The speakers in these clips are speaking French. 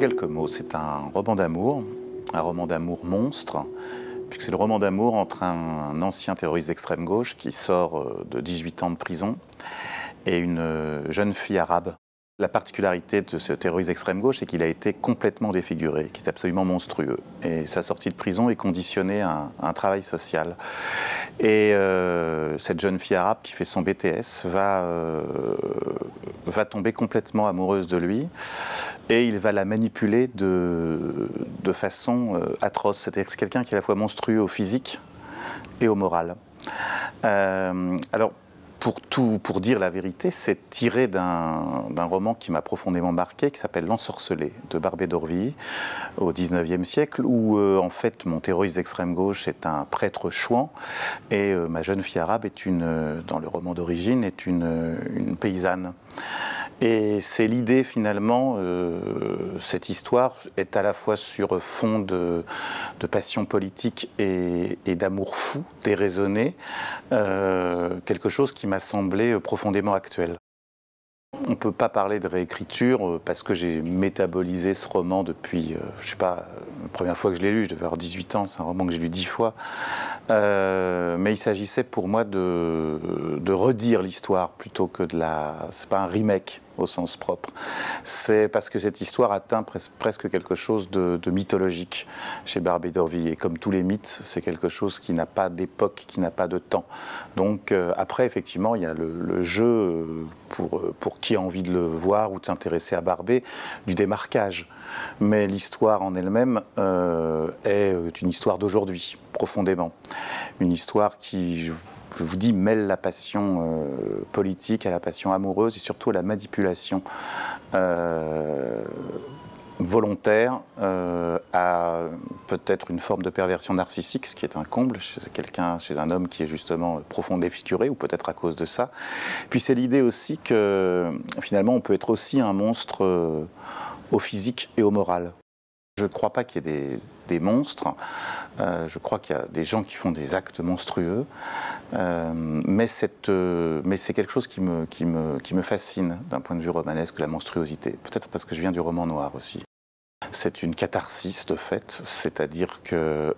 Quelques mots, c'est un roman d'amour, un roman d'amour monstre, puisque c'est le roman d'amour entre un, ancien terroriste d'extrême gauche qui sort euh, de 18 ans de prison et une euh, jeune fille arabe la particularité de ce terroriste extrême gauche, c'est qu'il a été complètement défiguré, qui est absolument monstrueux. Et sa sortie de prison est conditionnée à un, travail social. Et euh, cette jeune fille arabe qui fait son BTS va, va tomber complètement amoureuse de lui et il va la manipuler de, de façon euh, atroce. C'est quelqu'un qui est à la fois monstrueux au physique et au moral. alors, pour, tout, pour dire la vérité, c'est tiré d'un roman qui m'a profondément marqué, qui s'appelle L'ensorcelé de Barbé d'Orvilly, au XIXe siècle, où euh, en fait mon terroriste d'extrême gauche est un prêtre chouan et euh, ma jeune fille arabe est une, euh, dans le roman d'origine, est une, une paysanne. Et c'est l'idée finalement, euh, cette histoire est à la fois sur fond de, passion politique et, d'amour fou, déraisonné, euh, quelque chose qui m'a semblé profondément actuel. On ne peut pas parler de réécriture euh, parce que j'ai métabolisé ce roman depuis, je sais pas, la première fois que je l'ai lu, je devais avoir 18 ans, c'est un roman que j'ai lu 10 fois. mais il s'agissait pour moi de, redire l'histoire plutôt que de la. C'est pas un remake au sens propre. C'est parce que cette histoire atteint presque quelque chose de, mythologique chez Barbé d'Orvilliers. Comme tous les mythes, c'est quelque chose qui n'a pas d'époque, qui n'a pas de temps. Donc euh, après, effectivement, il y a le, jeu, euh, pour, euh, pour qui a envie de le voir ou de s'intéresser à Barbé, du démarquage. Mais l'histoire en elle-même est une histoire d'aujourd'hui, profondément. Une histoire qui je vous dis, mêle la passion euh, politique à la passion amoureuse et surtout à la manipulation euh, volontaire euh, à peut-être une forme de perversion narcissique, ce qui est un comble chez quelqu'un, chez un homme qui est justement profond défiguré, ou peut-être à cause de ça. Puis c'est l'idée aussi que finalement on peut être aussi un monstre au physique et au moral. Je ne crois pas qu'il y ait des, monstres. Euh, je crois qu'il y a des gens qui font des actes monstrueux. Euh, mais, euh, mais c'est quelque chose qui me, fascine d'un point de vue romanesque, la monstruosité. Peut-être parce que je viens du roman noir aussi. C'est une catharsis de fait, c'est-à-dire que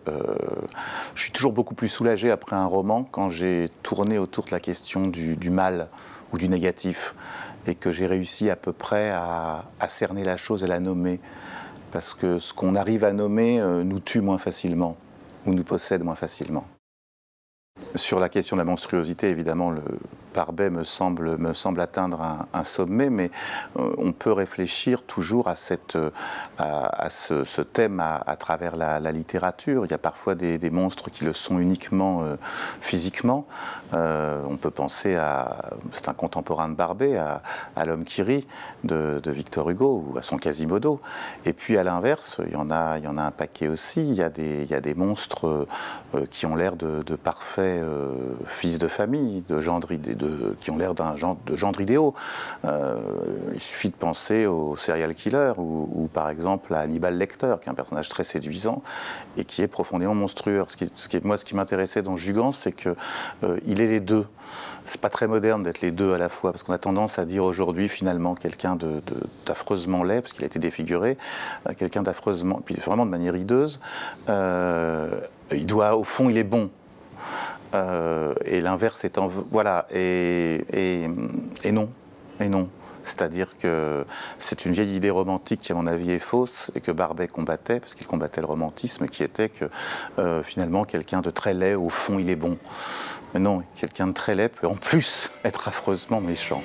je suis toujours beaucoup plus soulagé après un roman quand j'ai tourné autour de la question du, mal ou du négatif et que j'ai réussi à peu près à cerner la chose et la nommer parce que ce qu'on arrive à nommer euh, nous tue moins facilement ou nous possède moins facilement. Sur la question de la monstruosité, évidemment, le Barbet me semble, me semble atteindre un, sommet, mais euh, on peut réfléchir toujours à, cette, à, ce, thème à, travers la, littérature. Il y a parfois des, monstres qui le sont uniquement euh, physiquement. Euh, on peut penser à, c'est un contemporain de Barbet, à, l'homme qui rit de, Victor Hugo ou à son Quasimodo. Et puis à l'inverse, il y en a, il y en a un paquet aussi. Il y a des, il y a des monstres qui ont l'air de, parfaits fils de famille, de gendre, de, qui ont l'air d'un genre de gendre idéaux. Euh, il suffit de penser au serial killer ou, par exemple à Hannibal Lecter, qui est un personnage très séduisant et qui est profondément monstrueux. Ce qui, ce moi, ce qui m'intéressait dans Jugans, c'est qu'il euh, est les deux. C'est pas très moderne d'être les deux à la fois, parce qu'on a tendance à dire aujourd'hui finalement quelqu'un d'affreusement laid, parce qu'il a été défiguré, euh, quelqu'un d'affreusement, puis vraiment de manière hideuse. il doit, au fond, il est bon. Euh, et l'inverse étant. Voilà, et, non, et non. C'est-à-dire que c'est une vieille idée romantique qui, à mon avis, est fausse et que Barbet combattait, parce qu'il combattait le romantisme, qui était que euh, finalement, quelqu'un de très laid, au fond, il est bon. Mais non, quelqu'un de très laid peut en plus être affreusement méchant.